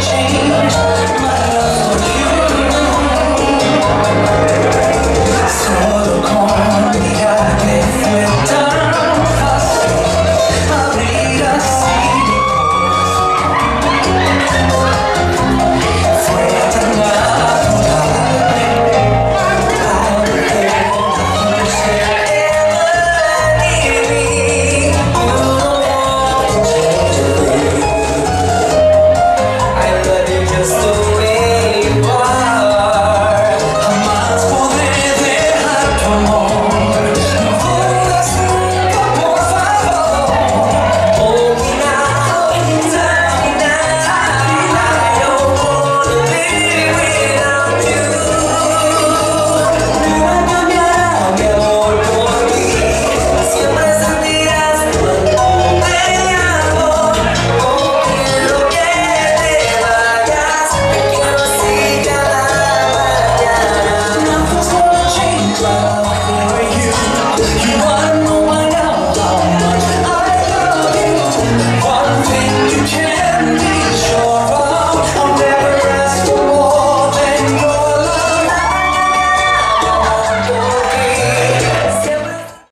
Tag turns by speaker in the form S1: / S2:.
S1: change.